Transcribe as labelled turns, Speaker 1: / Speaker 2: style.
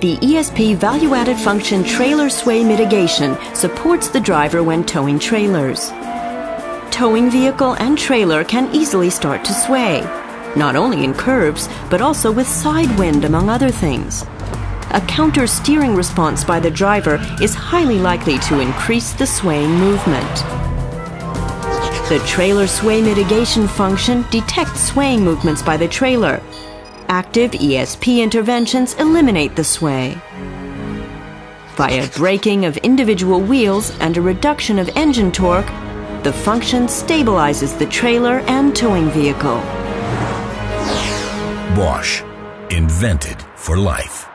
Speaker 1: The ESP value added function trailer sway mitigation supports the driver when towing trailers. Towing vehicle and trailer can easily start to sway, not only in curves, but also with side wind, among other things. A counter steering response by the driver is highly likely to increase the swaying movement. The trailer sway mitigation function detects swaying movements by the trailer. Active ESP interventions eliminate the sway. Via braking of individual wheels and a reduction of engine torque, the function stabilizes the trailer and towing vehicle.
Speaker 2: Bosch, invented for life.